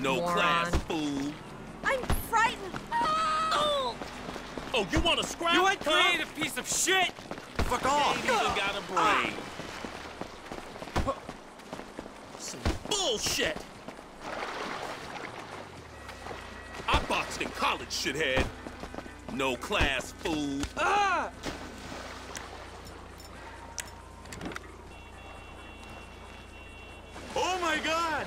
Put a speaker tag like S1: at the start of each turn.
S1: No
S2: moron.
S1: class, fool.
S3: I'm frightened. Oh,
S1: oh you want to scrap?
S4: You uncreative huh? piece of shit!
S5: Fuck off!
S1: You even got a brain. Some bullshit! I boxed in college, shithead. No class, fool.
S4: Ah! Oh my god!